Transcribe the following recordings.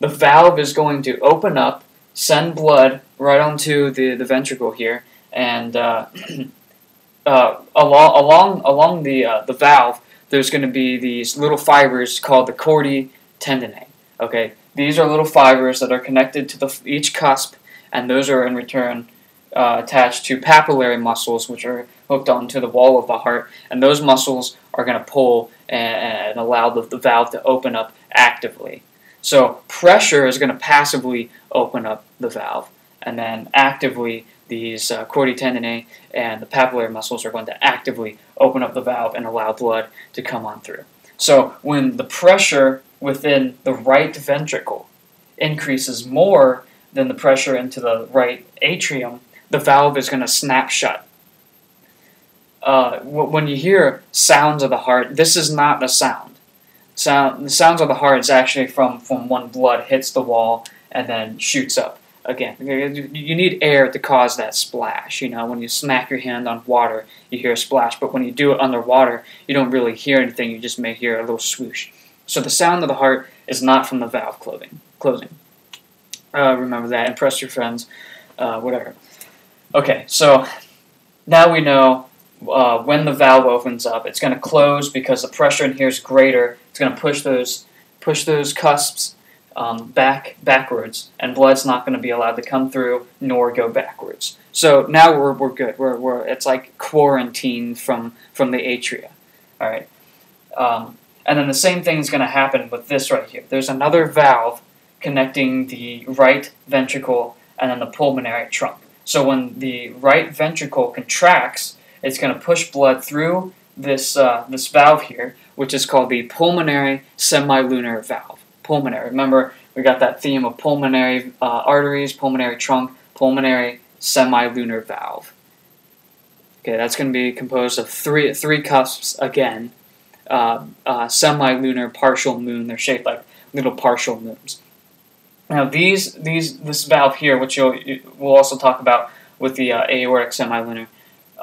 the valve is going to open up, send blood right onto the, the ventricle here, and uh, uh, along along along the uh, the valve, there's going to be these little fibers called the chordae tendineae. Okay, these are little fibers that are connected to the each cusp, and those are in return uh, attached to papillary muscles, which are hooked onto the wall of the heart, and those muscles are going to pull and, and allow the, the valve to open up actively. So pressure is going to passively open up the valve, and then actively these uh, tendineae and the papillary muscles are going to actively open up the valve and allow blood to come on through. So when the pressure within the right ventricle increases more than the pressure into the right atrium, the valve is going to snap shut. Uh, when you hear sounds of the heart, this is not a sound. Sound, the sounds of the heart is actually from, from when blood hits the wall and then shoots up again. You need air to cause that splash. You know, when you smack your hand on water, you hear a splash, but when you do it underwater, you don't really hear anything. You just may hear a little swoosh. So the sound of the heart is not from the valve closing. Closing. Uh, remember that. Impress your friends. Uh, whatever. Okay, so now we know uh, when the valve opens up, it's going to close because the pressure in here is greater. It's going to push those push those cusps um, back backwards, and blood's not going to be allowed to come through nor go backwards. So now we're, we're good. We're, we're it's like quarantined from from the atria. All right, um, and then the same thing is going to happen with this right here. There's another valve connecting the right ventricle and then the pulmonary trunk. So when the right ventricle contracts, it's going to push blood through this uh, this valve here, which is called the pulmonary semilunar valve pulmonary. Remember, we got that theme of pulmonary uh, arteries, pulmonary trunk, pulmonary semilunar valve. Okay, that's going to be composed of three three cusps again. Uh, uh, semilunar partial moon. They're shaped like little partial moons. Now these these this valve here, which you'll we'll also talk about with the uh, aortic semilunar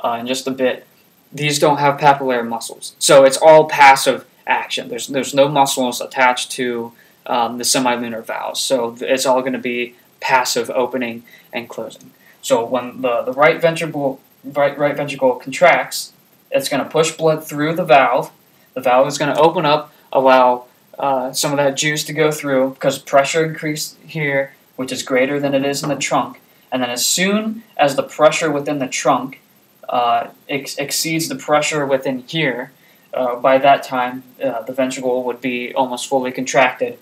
uh, in just a bit. These don't have papillary muscles, so it's all passive action. There's there's no muscles attached to um, the semilunar valves. So it's all going to be passive opening and closing. So when the, the right ventricle right, right ventricle contracts, it's going to push blood through the valve. The valve is going to open up, allow uh, some of that juice to go through because pressure increased here, which is greater than it is in the trunk. And then as soon as the pressure within the trunk uh, ex- exceeds the pressure within here, uh, by that time uh, the ventricle would be almost fully contracted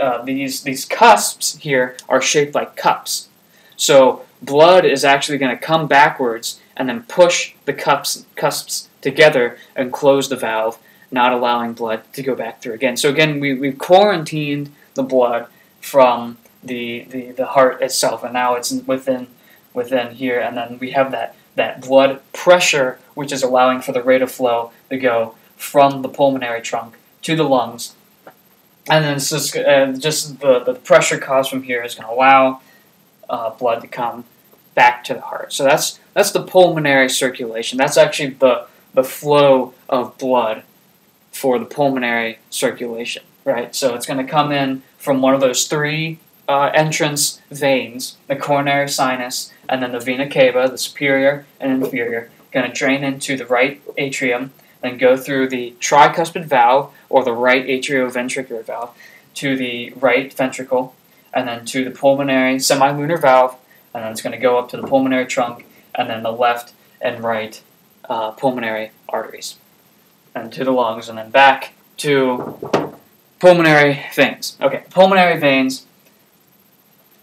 uh, these these cusps here are shaped like cups. So blood is actually going to come backwards and then push the cups cusps together and close the valve, not allowing blood to go back through again. So again, we we've quarantined the blood from the, the, the heart itself, and now it's within within here, and then we have that that blood pressure, which is allowing for the rate of flow to go from the pulmonary trunk to the lungs and then just, uh, just the, the pressure caused from here is going to allow uh, blood to come back to the heart. So that's that's the pulmonary circulation. That's actually the the flow of blood for the pulmonary circulation, right? So it's going to come in from one of those three uh, entrance veins, the coronary sinus, and then the vena cava, the superior and inferior, going to drain into the right atrium, then go through the tricuspid valve, or the right atrioventricular valve to the right ventricle, and then to the pulmonary semilunar valve, and then it's going to go up to the pulmonary trunk, and then the left and right uh, pulmonary arteries, and to the lungs, and then back to pulmonary veins. Okay, pulmonary veins.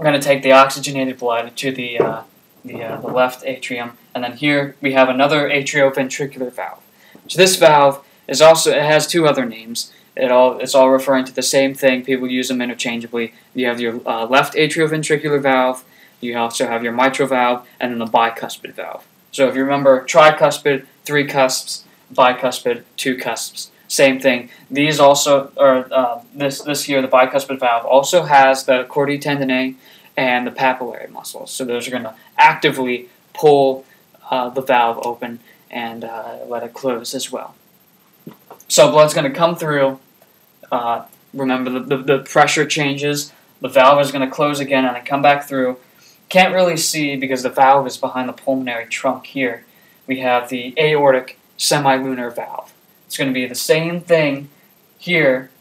We're going to take the oxygenated blood to the uh, the, uh, the left atrium, and then here we have another atrioventricular valve. So this valve is also it has two other names. It all it's all referring to the same thing. People use them interchangeably. You have your uh, left atrioventricular valve. You also have your mitral valve, and then the bicuspid valve. So if you remember, tricuspid, three cusps, bicuspid, two cusps. Same thing. These also, or uh, this this here, the bicuspid valve also has the chordae tendineae and the papillary muscles. So those are going to actively pull uh, the valve open and uh, let it close as well. So blood's going to come through. Uh, remember, the, the, the, pressure changes the valve is going to close again and then come back through. Can't really see because the valve is behind the pulmonary trunk here. We have the aortic semilunar valve. It's going to be the same thing here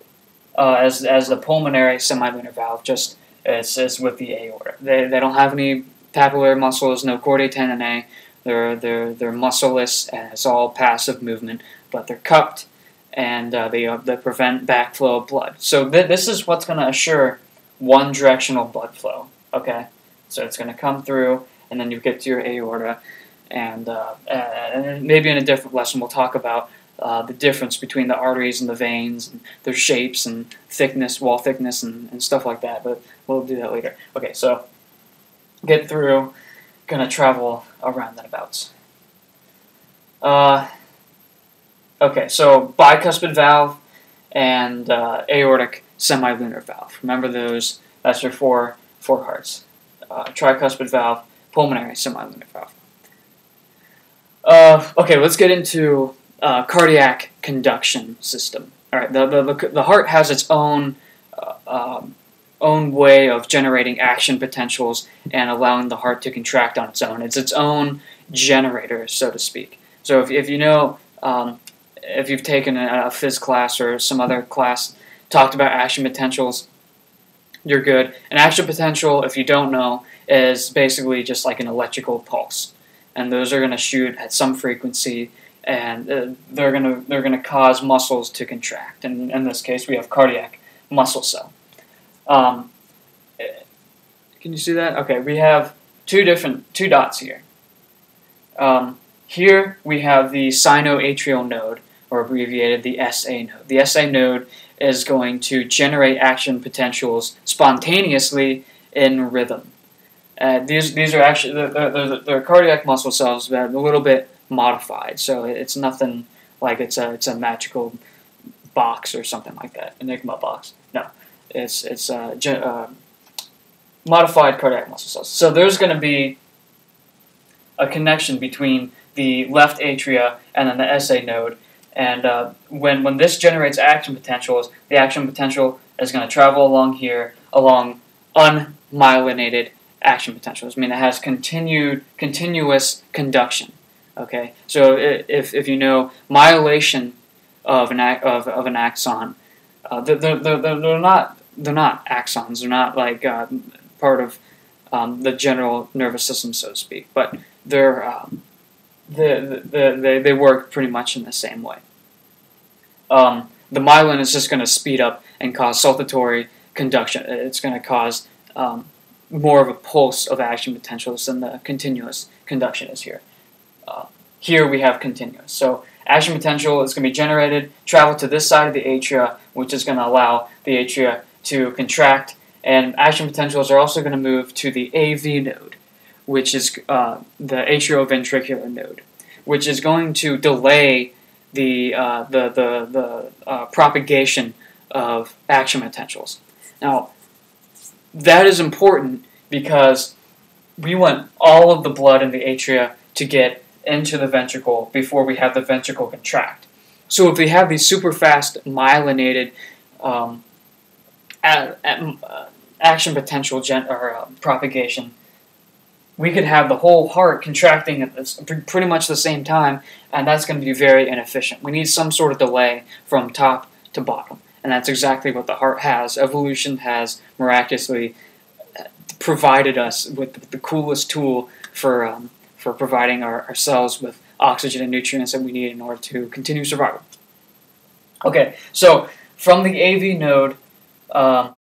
uh, as, as the pulmonary semilunar valve, just as, as with the aorta. They, they don't have any papillary muscles, no chordae tendineae. They're, they're, they're muscleless and it's all passive movement, but they're cupped and uh, they, uh, they prevent backflow of blood. So th- this is what's going to assure one directional blood flow. Okay, so it's going to come through, and then you get to your aorta, and, uh, and maybe in a different lesson we'll talk about uh, the difference between the arteries and the veins, and their shapes and thickness, wall thickness, and, and stuff like that. But we'll do that later. Okay, so get through, gonna travel around and abouts. Uh, okay, so bicuspid valve and uh, aortic semilunar valve. Remember those? That's your four four hearts. Uh, tricuspid valve, pulmonary semilunar valve. Uh, okay, let's get into uh, cardiac conduction system. All right, the, the, the heart has its own uh, um, own way of generating action potentials and allowing the heart to contract on its own. It's its own generator, so to speak. So if, if you know, um, if you've taken a, a phys class or some other class, talked about action potentials, you're good. An action potential, if you don't know, is basically just like an electrical pulse, and those are going to shoot at some frequency, and uh, they're going to they're to cause muscles to contract. And in this case, we have cardiac muscle cell. Um, can you see that? Okay, we have two different two dots here. Um, here we have the sinoatrial node, or abbreviated the SA node. The SA node is going to generate action potentials spontaneously in rhythm. Uh, these these are actually they're, they're, they're, cardiac muscle cells that a little bit modified, so it's nothing like it's a it's a magical box or something like that, enigma box. No, it's it's uh, uh, modified cardiac muscle cells. So there's going to be a connection between the left atria and then the SA node. And uh, when when this generates action potentials, the action potential is going to travel along here along unmyelinated action potentials. I mean, it has continued continuous conduction. Okay, so if, if you know myelation of an of, of an axon, uh, they're, they're, they're not they're not axons. They're not like uh, part of um, the general nervous system, so to speak. But they're um, they, they, they work pretty much in the same way. Um, the myelin is just going to speed up and cause saltatory conduction. It's going to cause um, more of a pulse of action potentials than the continuous conduction is here. Uh, here we have continuous. So action potential is going to be generated, travel to this side of the atria, which is going to allow the atria to contract, and action potentials are also going to move to the AV node, which is uh, the atrioventricular node, which is going to delay the uh, the the, the uh, propagation of action potentials. Now, that is important because we want all of the blood in the atria to get into the ventricle before we have the ventricle contract. So if we have these super fast myelinated um, at, at, uh, action potential gen- or uh, propagation, we could have the whole heart contracting at this, pretty much the same time, and that's going to be very inefficient. We need some sort of delay from top to bottom, and that's exactly what the heart has. Evolution has miraculously uh, provided us with the coolest tool for um, for providing our, our cells with oxygen and nutrients that we need in order to continue survival. Okay, so from the AV node. Um,